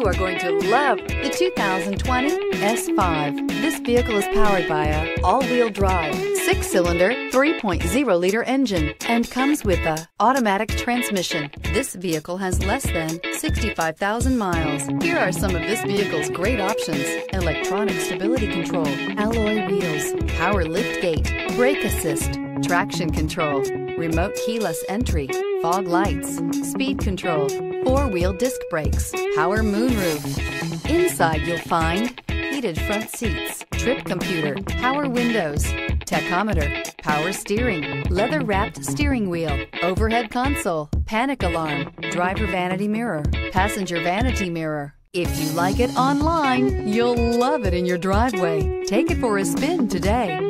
You are going to love the 2020 S5. This vehicle is powered by a all-wheel drive, six-cylinder, 3.0-liter engine and comes with a automatic transmission. This vehicle has less than 65,000 miles. Here are some of this vehicle's great options. Electronic stability control, alloy wheels, power lift gate, brake assist, traction control, remote keyless entry, fog lights, speed control, four-wheel disc brakes, power moonroof. Inside you'll find heated front seats, trip computer, power windows, tachometer, power steering, leather-wrapped steering wheel, overhead console, panic alarm, driver vanity mirror, passenger vanity mirror. If you like it online, you'll love it in your driveway. Take it for a spin today.